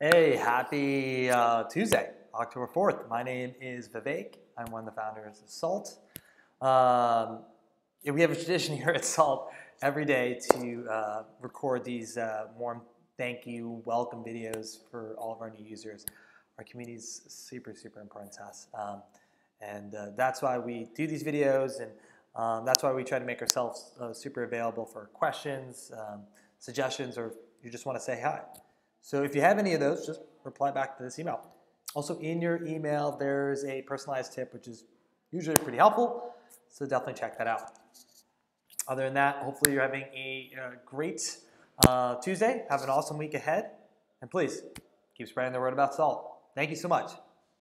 Hey, happy uh, Tuesday, October 4th. My name is Vivek. I'm one of the founders of Salt. Um, we have a tradition here at Salt every day to uh, record these uh, warm thank you, welcome videos for all of our new users. Our community is super, super important to us. Um, and uh, that's why we do these videos, and um, that's why we try to make ourselves uh, super available for questions, um, suggestions, or you just want to say hi. So if you have any of those, just reply back to this email. Also, in your email, there's a personalized tip, which is usually pretty helpful. So definitely check that out. Other than that, hopefully you're having a uh, great uh, Tuesday. Have an awesome week ahead. And please keep spreading the word about salt. Thank you so much.